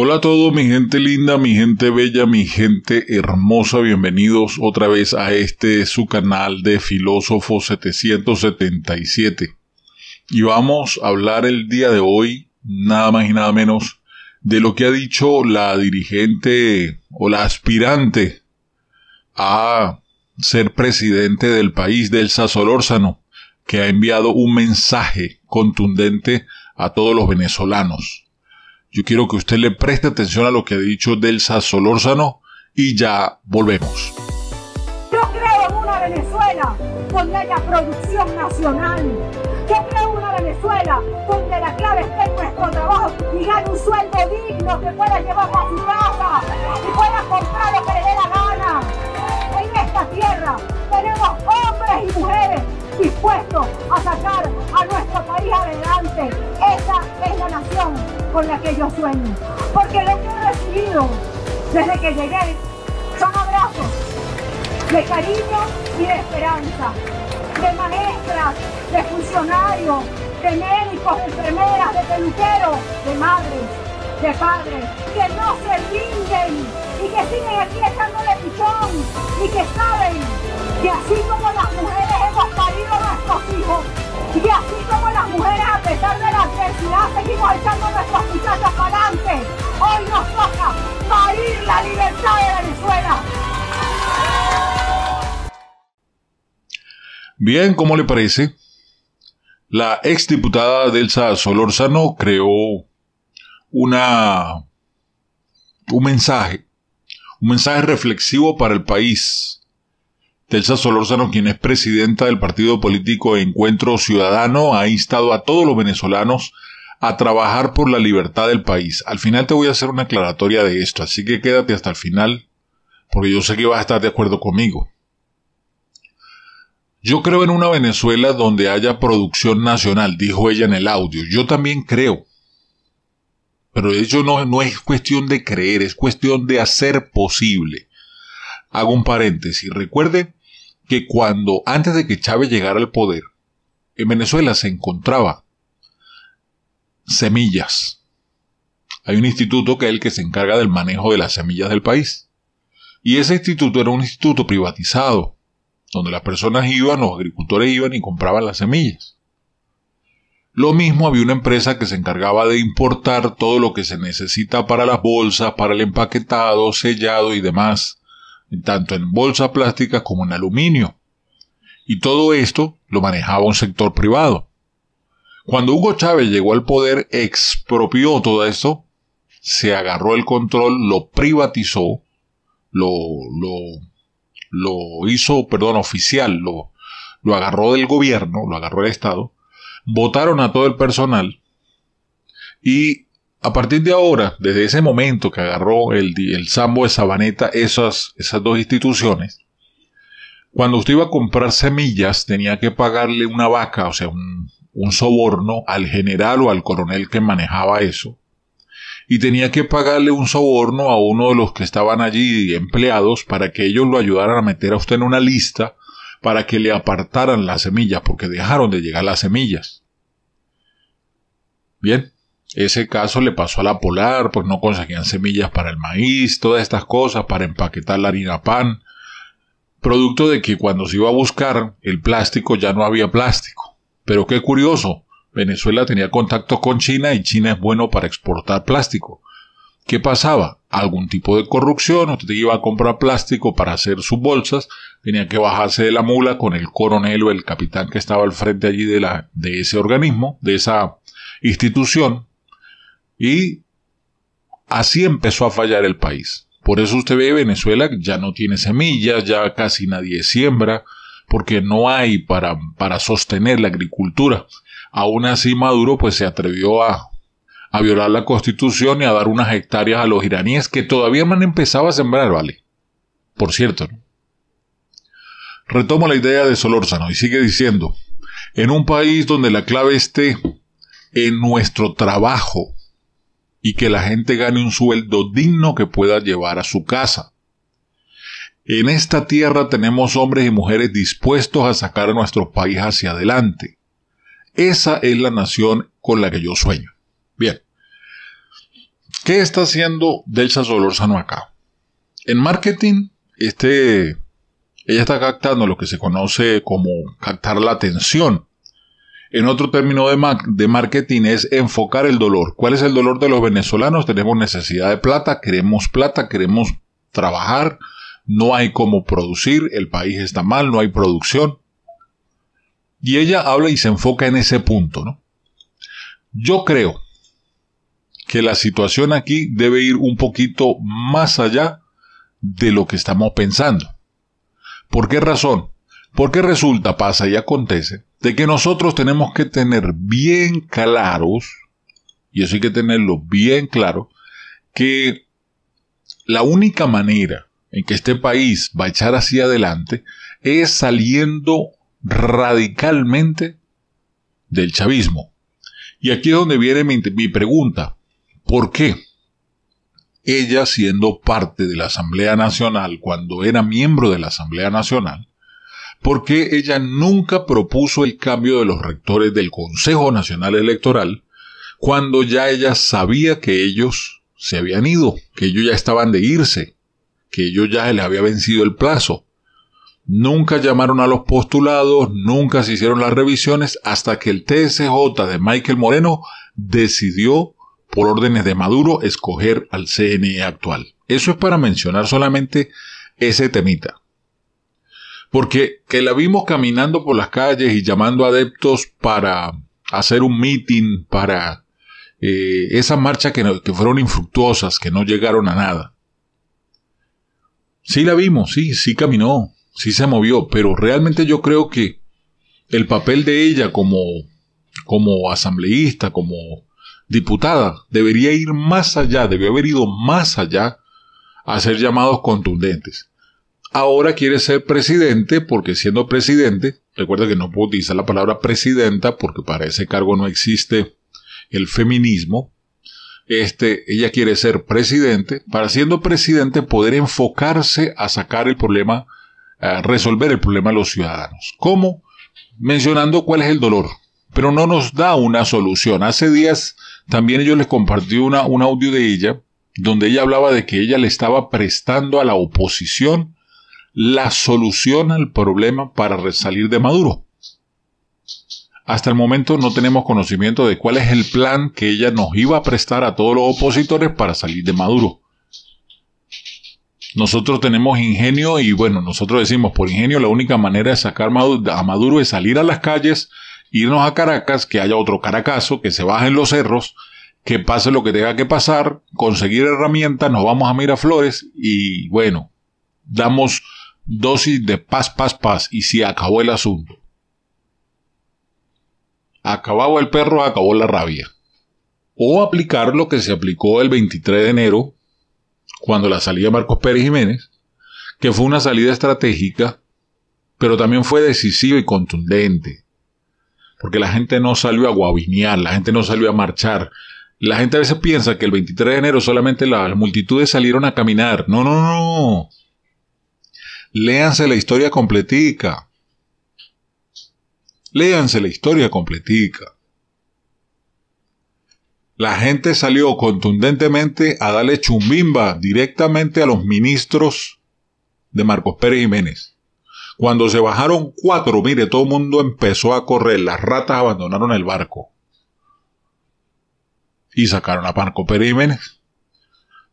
Hola a todos, mi gente linda, mi gente bella, mi gente hermosa, bienvenidos otra vez a este su canal de Filósofo 777. Y vamos a hablar el día de hoy, nada más y nada menos, de lo que ha dicho la dirigente o la aspirante a ser presidente del país, del Solórzano, que ha enviado un mensaje contundente a todos los venezolanos yo quiero que usted le preste atención a lo que ha dicho Delsa Solórzano y ya volvemos. Yo creo en una Venezuela donde haya producción nacional. Yo creo en una Venezuela donde la clave esté en nuestro trabajo y gane un sueldo digno que pueda llevarlo a su casa y pueda comprar lo que le dé la gana. En esta tierra con la que yo sueño. Porque lo que he recibido desde que llegué son abrazos de cariño y de esperanza, de maestras, de funcionarios, de médicos, de enfermeras, de peluqueros, de madres, de padres, que no se rinden y que siguen aquí echándole pichón y que saben que así como las adversidad, seguimos echando nuestros muchachos para adelante. Hoy nos toca parir la libertad de Venezuela. Bien, ¿cómo le parece? La exdiputada Delsa Solórzano creó una un mensaje, un mensaje reflexivo para el país Telsa Solórzano, quien es presidenta del partido político Encuentro Ciudadano, ha instado a todos los venezolanos a trabajar por la libertad del país. Al final te voy a hacer una aclaratoria de esto, así que quédate hasta el final, porque yo sé que vas a estar de acuerdo conmigo. Yo creo en una Venezuela donde haya producción nacional, dijo ella en el audio. Yo también creo. Pero hecho no, no es cuestión de creer, es cuestión de hacer posible. Hago un paréntesis. Recuerde que cuando, antes de que Chávez llegara al poder, en Venezuela se encontraba semillas. Hay un instituto que es el que se encarga del manejo de las semillas del país. Y ese instituto era un instituto privatizado, donde las personas iban, los agricultores iban y compraban las semillas. Lo mismo había una empresa que se encargaba de importar todo lo que se necesita para las bolsas, para el empaquetado, sellado y demás tanto en bolsa plástica como en aluminio. Y todo esto lo manejaba un sector privado. Cuando Hugo Chávez llegó al poder, expropió todo esto, se agarró el control, lo privatizó, lo, lo, lo hizo, perdón, oficial, lo, lo agarró del gobierno, lo agarró el Estado, votaron a todo el personal y a partir de ahora, desde ese momento que agarró el, el Sambo de Sabaneta esas, esas dos instituciones, cuando usted iba a comprar semillas tenía que pagarle una vaca, o sea, un, un soborno al general o al coronel que manejaba eso, y tenía que pagarle un soborno a uno de los que estaban allí empleados para que ellos lo ayudaran a meter a usted en una lista para que le apartaran las semillas, porque dejaron de llegar las semillas. Bien, ese caso le pasó a la Polar, pues no conseguían semillas para el maíz, todas estas cosas, para empaquetar la harina pan. Producto de que cuando se iba a buscar el plástico ya no había plástico. Pero qué curioso, Venezuela tenía contacto con China y China es bueno para exportar plástico. ¿Qué pasaba? Algún tipo de corrupción, usted iba a comprar plástico para hacer sus bolsas, tenía que bajarse de la mula con el coronel o el capitán que estaba al frente allí de, la, de ese organismo, de esa institución, y así empezó a fallar el país. Por eso usted ve Venezuela ya no tiene semillas, ya casi nadie siembra, porque no hay para, para sostener la agricultura. Aún así Maduro pues se atrevió a, a violar la constitución y a dar unas hectáreas a los iraníes que todavía no han empezado a sembrar, ¿vale? Por cierto, Retomo la idea de Solórzano y sigue diciendo, en un país donde la clave esté en nuestro trabajo, y que la gente gane un sueldo digno que pueda llevar a su casa. En esta tierra tenemos hombres y mujeres dispuestos a sacar a nuestro país hacia adelante. Esa es la nación con la que yo sueño. Bien. ¿Qué está haciendo Delsa Solórzano acá? En marketing, este, ella está captando lo que se conoce como captar la atención. En otro término de, de marketing es enfocar el dolor. ¿Cuál es el dolor de los venezolanos? Tenemos necesidad de plata, queremos plata, queremos trabajar, no hay cómo producir, el país está mal, no hay producción. Y ella habla y se enfoca en ese punto, ¿no? Yo creo que la situación aquí debe ir un poquito más allá de lo que estamos pensando. ¿Por qué razón? Porque resulta, pasa y acontece, de que nosotros tenemos que tener bien claros, y eso hay que tenerlo bien claro, que la única manera en que este país va a echar hacia adelante es saliendo radicalmente del chavismo. Y aquí es donde viene mi, mi pregunta. ¿Por qué? Ella, siendo parte de la Asamblea Nacional, cuando era miembro de la Asamblea Nacional, ¿por qué ella nunca propuso el cambio de los rectores del Consejo Nacional Electoral cuando ya ella sabía que ellos se habían ido, que ellos ya estaban de irse, que ellos ya le había vencido el plazo? Nunca llamaron a los postulados, nunca se hicieron las revisiones hasta que el TSJ de Michael Moreno decidió por órdenes de Maduro, escoger al CNE actual. Eso es para mencionar solamente ese temita. Porque que la vimos caminando por las calles y llamando adeptos para hacer un meeting, para eh, esas marchas que, que fueron infructuosas, que no llegaron a nada. Sí la vimos, sí, sí caminó, sí se movió, pero realmente yo creo que el papel de ella como, como asambleísta, como diputada debería ir más allá, debió haber ido más allá a hacer llamados contundentes. Ahora quiere ser presidente porque siendo presidente, recuerda que no puedo utilizar la palabra presidenta porque para ese cargo no existe el feminismo. Este, ella quiere ser presidente para siendo presidente poder enfocarse a sacar el problema, a resolver el problema de los ciudadanos. ¿Cómo? Mencionando cuál es el dolor, pero no nos da una solución. Hace días también yo les compartí una, un audio de ella donde ella hablaba de que ella le estaba prestando a la oposición la solución al problema para resalir de Maduro. Hasta el momento no tenemos conocimiento de cuál es el plan que ella nos iba a prestar a todos los opositores para salir de Maduro. Nosotros tenemos ingenio y bueno, nosotros decimos por ingenio la única manera de sacar a Maduro es salir a las calles, irnos a Caracas, que haya otro Caracazo, que se bajen los cerros, que pase lo que tenga que pasar, conseguir herramientas, nos vamos a Miraflores y bueno, damos dosis de paz, paz, paz y si acabó el asunto. Acabado el perro, acabó la rabia. O aplicar lo que se aplicó el 23 de enero, cuando la salida Marcos Pérez Jiménez, que fue una salida estratégica, pero también fue decisiva y contundente porque la gente no salió a guavinear, la gente no salió a marchar. La gente a veces piensa que el 23 de enero solamente las multitudes salieron a caminar. No, no, no. Léanse la historia completica. Léanse la historia completica. La gente salió contundentemente a darle chumbimba directamente a los ministros de Marcos Pérez Jiménez. Cuando se bajaron cuatro, mire, todo el mundo empezó a correr, las ratas abandonaron el barco. Y sacaron a Marco Pérez Jiménez.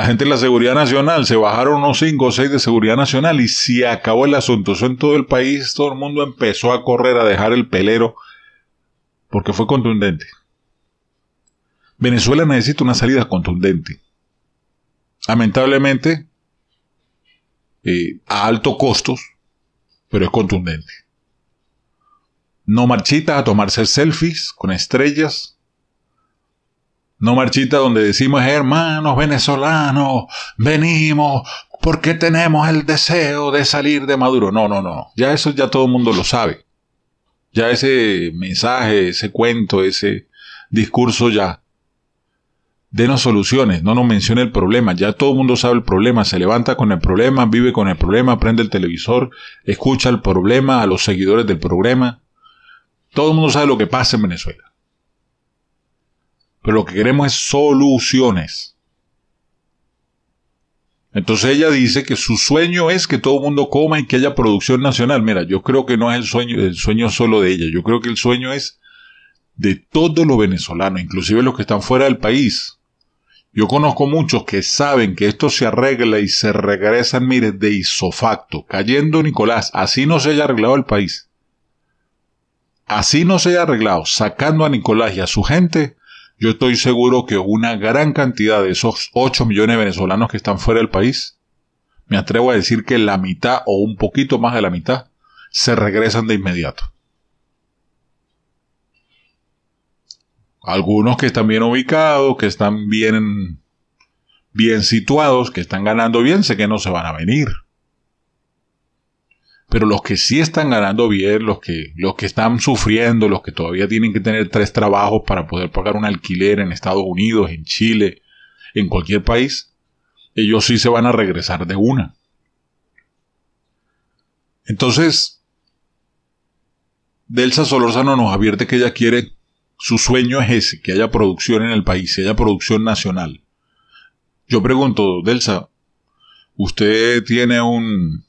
La gente de la Seguridad Nacional, se bajaron unos cinco o seis de Seguridad Nacional y se acabó el asunto. Eso en todo el país, todo el mundo empezó a correr, a dejar el pelero, porque fue contundente. Venezuela necesita una salida contundente. Lamentablemente, eh, a alto costos, pero es contundente. No marchita a tomarse selfies con estrellas. No marchita donde decimos, hermanos venezolanos, venimos porque tenemos el deseo de salir de Maduro. No, no, no. Ya eso ya todo el mundo lo sabe. Ya ese mensaje, ese cuento, ese discurso ya denos soluciones, no nos mencione el problema, ya todo el mundo sabe el problema, se levanta con el problema, vive con el problema, prende el televisor, escucha el problema, a los seguidores del problema. Todo el mundo sabe lo que pasa en Venezuela. Pero lo que queremos es soluciones. Entonces ella dice que su sueño es que todo el mundo coma y que haya producción nacional. Mira, yo creo que no es el sueño, el sueño solo de ella. Yo creo que el sueño es de todos los venezolanos, inclusive los que están fuera del país. Yo conozco muchos que saben que esto se arregla y se regresan, mire, de isofacto, cayendo Nicolás, así no se haya arreglado el país. Así no se haya arreglado, sacando a Nicolás y a su gente, yo estoy seguro que una gran cantidad de esos 8 millones de venezolanos que están fuera del país, me atrevo a decir que la mitad o un poquito más de la mitad, se regresan de inmediato. Algunos que están bien ubicados, que están bien, bien situados, que están ganando bien, sé que no se van a venir. Pero los que sí están ganando bien, los que, los que están sufriendo, los que todavía tienen que tener tres trabajos para poder pagar un alquiler en Estados Unidos, en Chile, en cualquier país, ellos sí se van a regresar de una. Entonces, Delsa Solorzano nos advierte que ella quiere, su sueño es ese, que haya producción en el país, que haya producción nacional. Yo pregunto, Delsa, ¿usted tiene un,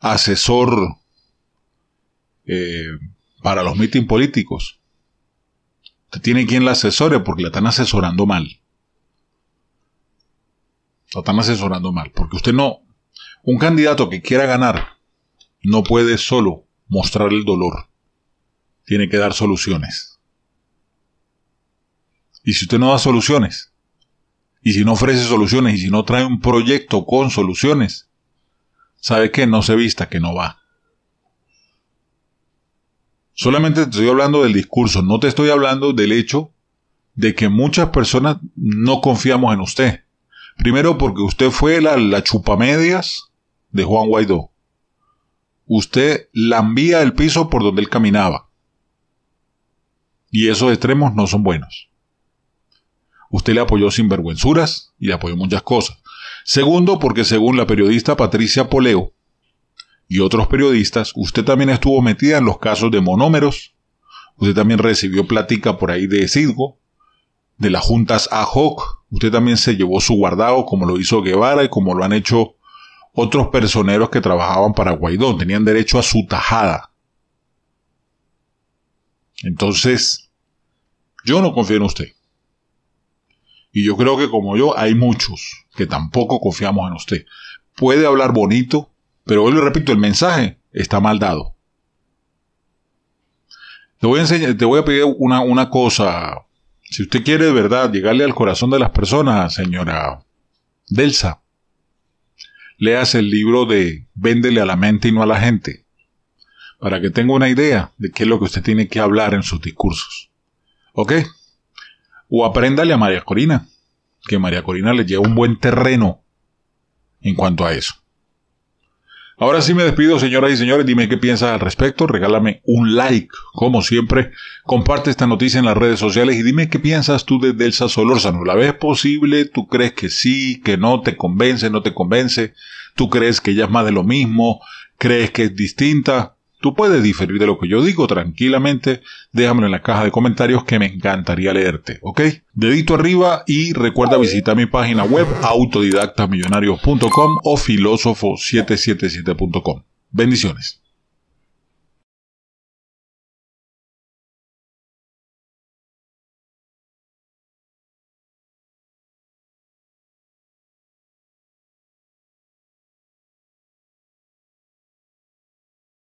asesor eh, para los mítines políticos. Usted tiene quien la asesore porque la están asesorando mal. La están asesorando mal. Porque usted no. Un candidato que quiera ganar no puede solo mostrar el dolor. Tiene que dar soluciones. Y si usted no da soluciones, y si no ofrece soluciones, y si no trae un proyecto con soluciones, ¿sabe qué? No se vista, que no va. Solamente te estoy hablando del discurso, no te estoy hablando del hecho de que muchas personas no confiamos en usted. Primero porque usted fue la, la chupamedias de Juan Guaidó. Usted lambía el piso por donde él caminaba. Y esos extremos no son buenos. Usted le apoyó sin vergüenzuras y le apoyó muchas cosas. Segundo, porque según la periodista Patricia Poleo y otros periodistas, usted también estuvo metida en los casos de monómeros, usted también recibió plática por ahí de Sidgo, de las juntas ad hoc, usted también se llevó su guardado como lo hizo Guevara y como lo han hecho otros personeros que trabajaban para Guaidó, tenían derecho a su tajada. Entonces, yo no confío en usted. Y yo creo que como yo hay muchos que tampoco confiamos en usted. Puede hablar bonito, pero hoy le repito, el mensaje está mal dado. Te voy a enseñar, te voy a pedir una, una cosa. Si usted quiere de verdad llegarle al corazón de las personas, señora Delsa, leas el libro de Véndele a la mente y no a la gente, para que tenga una idea de qué es lo que usted tiene que hablar en sus discursos. ¿Ok? O apréndale a María Corina, que María Corina le lleva un buen terreno en cuanto a eso. Ahora sí me despido, señoras y señores. Dime qué piensas al respecto. Regálame un like. Como siempre, comparte esta noticia en las redes sociales y dime qué piensas tú de Delsa Solórzano. ¿La ves posible? ¿Tú crees que sí, que no? ¿Te convence, no te convence? ¿Tú crees que ella es más de lo mismo? ¿Crees que es distinta? Tú puedes diferir de lo que yo digo tranquilamente, déjamelo en la caja de comentarios que me encantaría leerte, ¿ok? Dedito arriba y recuerda visitar mi página web autodidactamillonarios.com o filósofo777.com. Bendiciones.